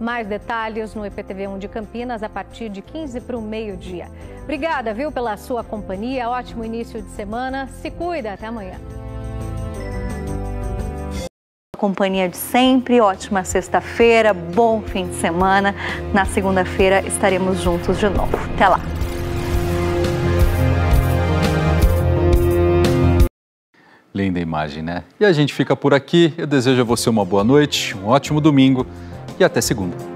Mais detalhes no IPTV1 de Campinas a partir de 15 para o meio-dia. Obrigada, viu, pela sua companhia. Ótimo início de semana. Se cuida. Até amanhã. Companhia de sempre, ótima sexta-feira, bom fim de semana. Na segunda-feira estaremos juntos de novo. Até lá. Linda imagem, né? E a gente fica por aqui. Eu desejo a você uma boa noite, um ótimo domingo e até segunda.